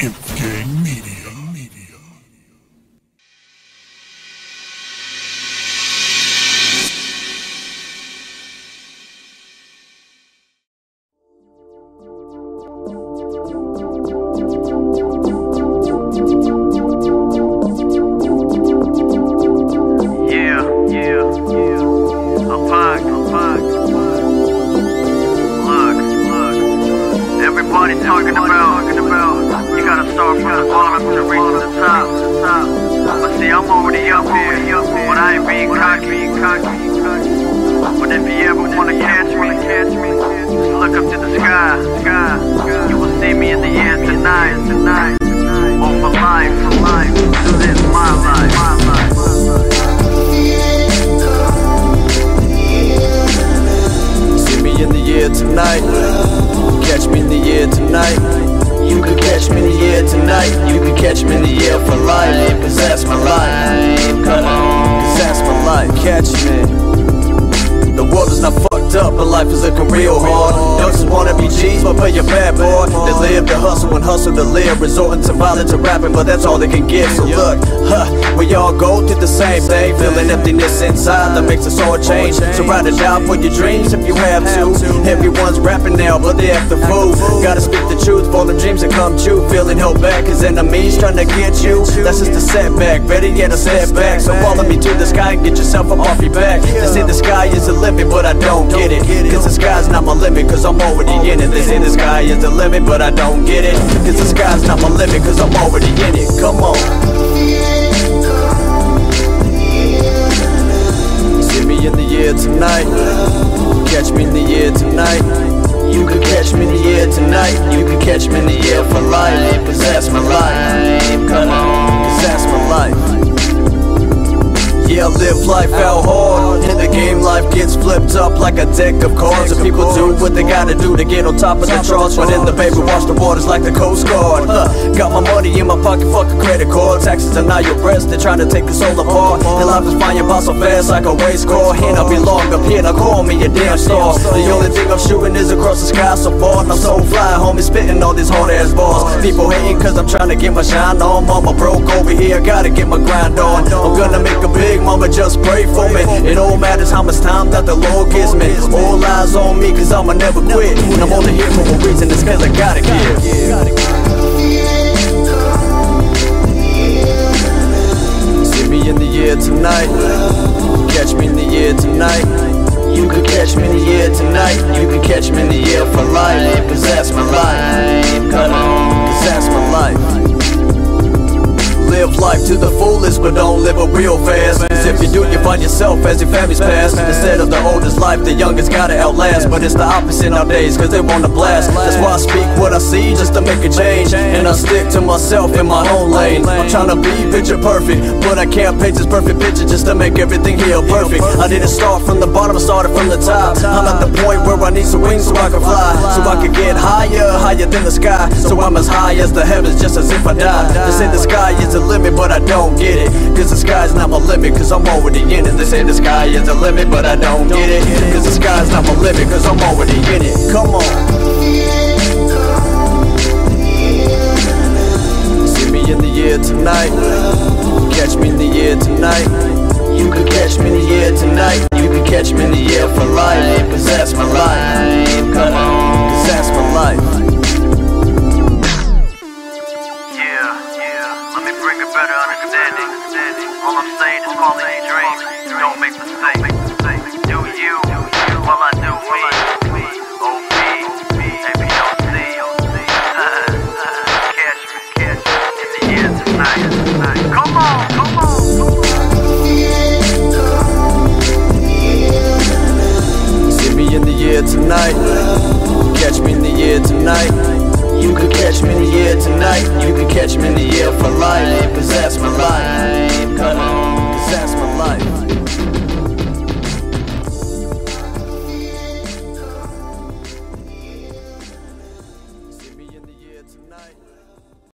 INF Gang Media. Tonight. Catch me in the air tonight. You could catch me in the air tonight. You could catch me in the air for life. Cause that's my life. Come on. That's my life. Catch me. The world is not fucked up, but life is looking real hard. Don't just wanna be G's, but play your bad boy. They live to hustle and hustle to live, resorting to violence and rapping, but that's all they can get. So look, huh, we all go through the same thing, feeling emptiness inside that makes us all change. So write it out for your dreams if you have to. Everyone's rapping now, but they act the fool. Gotta speak the truth for them dreams to come true. Feeling held back, cause enemies trying to get you. That's just a setback, better yet a setback. So follow me to the sky and get yourself up off your back. They say the sky is the limit, but I don't get it. Cause the sky's not my limit, cause I'm already in it. They say the sky is the limit, but I don't get it. Cause the sky's not my limit, cause I'm already in it. Come on. See me in the air tonight. Catch me in the air tonight. You could catch me in the air tonight. You could catch me in the air for life. That's my life. Come on. That's my life. Yeah, I live life out hard. Game, life gets flipped up like a deck of cards. And people do what they gotta do to get on top of the charts. But in the baby, wash the waters like the Coast Guard. Huh. Got my money in my pocket, fuck a credit card. Taxes are not your breast, they're trying to take us all apart. And life is flying by so fast like a race car. Here I belong up here, now call me a damn star. The only thing I'm shooting is across the sky so far. and I'm so fly, homie, spitting all these hard ass bars. People hating cause I'm trying to get my shine on. Mama broke over here, gotta get my grind on. I'm gonna make a big mama, just pray for me. It all matters how much time that the Lord gives me. All eyes on me, cause I'ma never quit. And I'm only here for a reason, it's cause I gotta give. Me in the air tonight. Catch me in the air tonight. You could catch me in the air tonight. You could catch me in the air for life. Cause that's my life. Come on. Cause that's my life. Live life to the fullest, but don't live it real fast. If you do, you find yourself as your family's past. Instead of the oldest life, the youngest gotta outlast. But it's the opposite nowadays, cause they wanna blast. That's why I speak what I see just to make a change. And I stick to myself in my own lane. I'm trying to be picture perfect, but I can't paint this perfect picture just to make everything here perfect. I didn't start from the bottom, I started from the top. I'm at the point where I need some wings so I can fly. So I can get higher, higher than the sky. So I'm as high as the heavens, just as if I die. They say the sky is the limit, but I don't get it. Cause the sky's not my limit, cause I'm already in it. They say the sky is the limit, but I don't get it. Cause the sky's not my limit, cause I'm already in it. Come on. See me in the air tonight. Catch me in the air tonight. You could catch me in the air tonight. You could catch me in the air for life. Let me bring a better understanding. All I'm saying is follow your dreams. Don't make mistakes. Do you I do me. Come on, come on. See me in the air tonight. Catch me in the air tonight. You could catch me in the air tonight. You could catch me in the air for life. Possess my life. Come on, possess